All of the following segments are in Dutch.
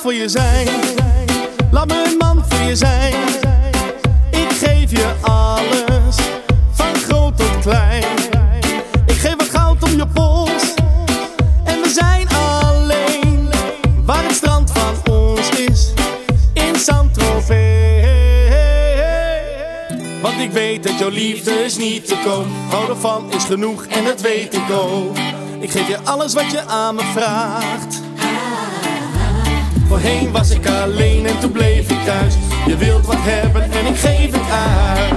voor je zijn. Laat me een man voor je zijn. Ik geef je alles, van groot tot klein. Ik geef wat goud om je pols. En we zijn alleen waar het strand van ons is. In Saint-Tropez. Want ik weet dat jouw liefde is niet te koop. Hou ervan is genoeg en dat weet ik ook. Ik geef je alles wat je aan me vraagt. Voorheen was ik alleen en toen bleef ik thuis. Je wilt wat hebben en ik geef het uit.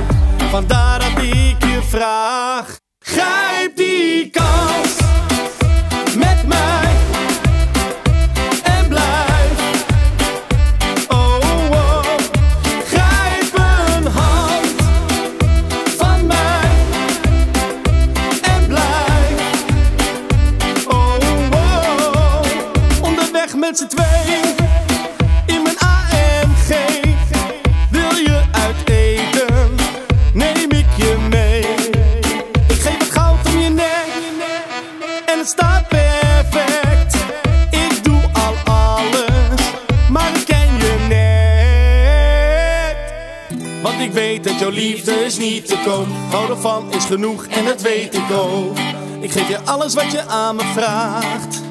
Vandaar dat ik je vraag. Met z'n tweeën in mijn AMG. Wil je uit eten? Neem ik je mee. Ik geef het goud om je nek en het staat perfect. Ik doe al alles, maar ik ken je net. Want ik weet dat jouw liefde is niet te koop. Hou ervan is genoeg en dat weet ik ook. Ik geef je alles wat je aan me vraagt.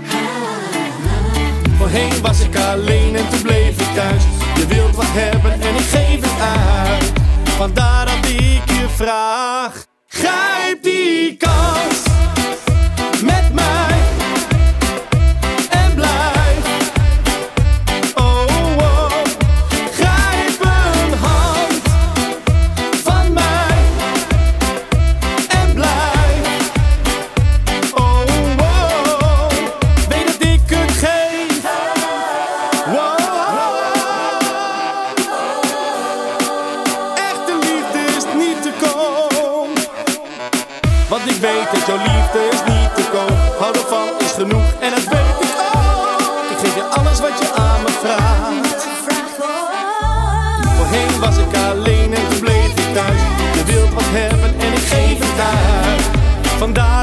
Voorheen was ik alleen en toen bleef ik thuis. Je wilt wat hebben en ik geef het uit. Vandaar dat ik je vraag. Grijp die kans. Ik weet dat jouw liefde is niet te koop. Houden van is genoeg en dat weet ik ook. Ik geef je alles wat je aan me vraagt. Voorheen was ik alleen en toen bleef ik thuis. Je wilt wat hebben en ik geef het uit. Vandaar